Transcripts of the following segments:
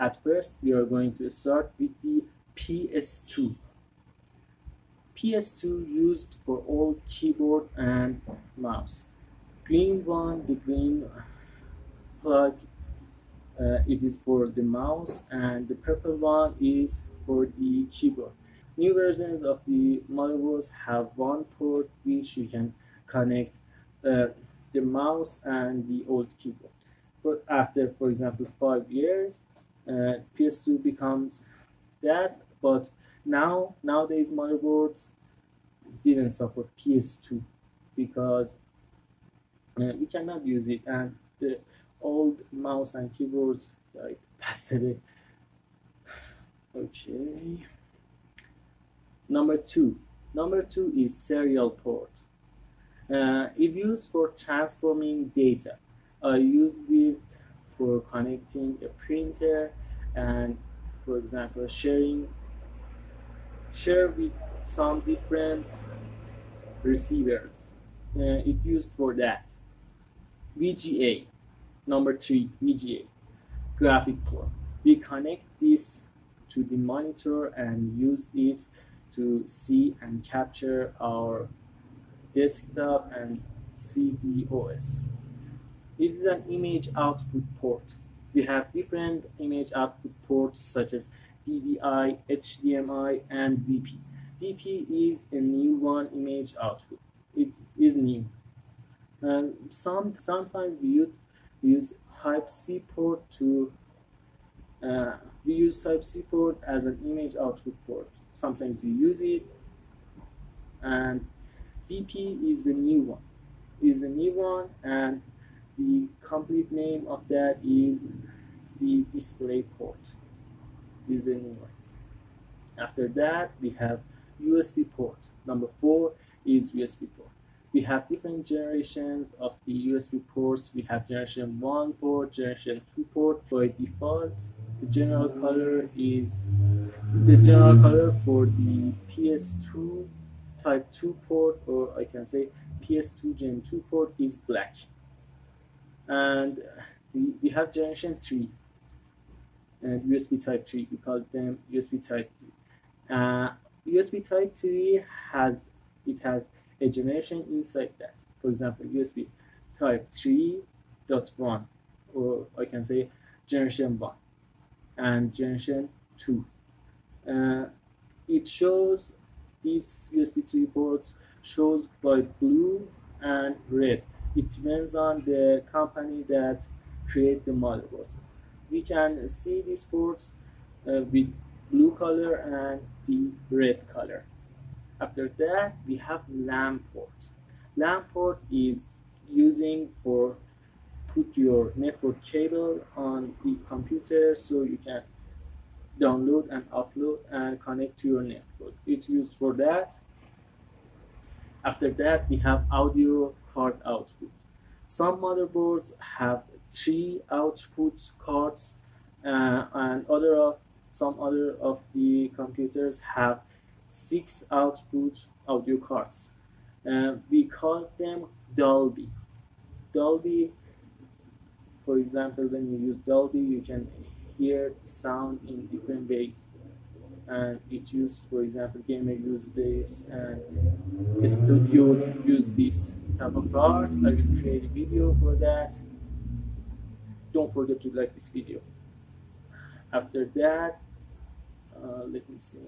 At first, we are going to start with the PS2. PS2 used for all keyboard and mouse. Green one, the green plug, uh, it is for the mouse, and the purple one is for the keyboard. New versions of the motherboards have one port which you can connect uh, the mouse and the old keyboard. But after, for example, five years, PS2 becomes that. But now, nowadays, motherboards didn't support PS2 because uh, we cannot use it, and the old mouse and keyboards like passed away. Okay. Number two. Number two is serial port. Uh, it used for transforming data. I used it for connecting a printer and, for example, sharing share with some different receivers. Uh, it used for that. VGA, number three, VGA, graphic port. We connect this to the monitor and use it to see and capture our desktop and CMOS. It is an image output port. We have different image output ports such as DVI, HDMI, and DP. DP is a new one image output. It is new. And some sometimes we use, use Type C port to uh, we use Type C port as an image output port. Sometimes you use it, and DP is the new one. Is the new one, and the complete name of that is the display port. Is the new one. After that, we have USB port. Number four is USB port. We have different generations of the USB ports. We have generation 1 port, generation 2 port. By default, the general color is the general color for the PS2 type 2 port or I can say PS2 Gen 2 port is black. And we have generation 3 and USB type 3, we call them USB type 3. Uh, USB type 3 has, it has a generation inside that. For example, USB type 3.1 or I can say generation 1 and generation 2. Uh, it shows these USB 3 ports shows by blue and red. It depends on the company that create the motherboards. We can see these ports uh, with blue color and the red color. After that, we have LAN port. LAN port is using for put your network cable on the computer so you can download and upload and connect to your network. It's used for that. After that, we have audio card output. Some motherboards have three output cards, uh, and other of some other of the computers have six output audio cards. Uh, we call them Dolby. Dolby, for example, when you use Dolby, you can hear sound in different ways. And it used, for example, gamer use this and studios use this type of cards. I will create a video for that. Don't forget to like this video. After that, uh, let me see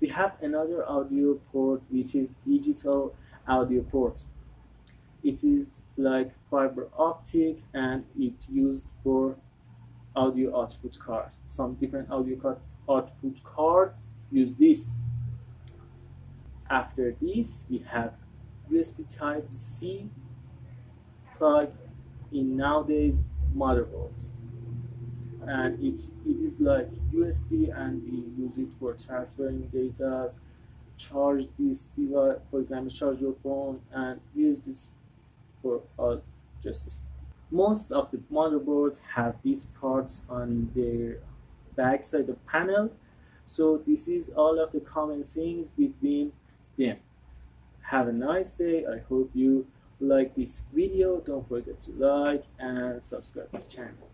we have another audio port which is digital audio port it is like fiber optic and it's used for audio output cards some different audio card output cards use this after this we have USB type C plug in nowadays motherboards. And it, it is like USB and we use it for transferring data charge this device for example charge your phone and use this for all justice. Most of the motherboards have these parts on their back side of panel. So this is all of the common things between them have a nice day. I hope you like this video. Don't forget to like and subscribe to the channel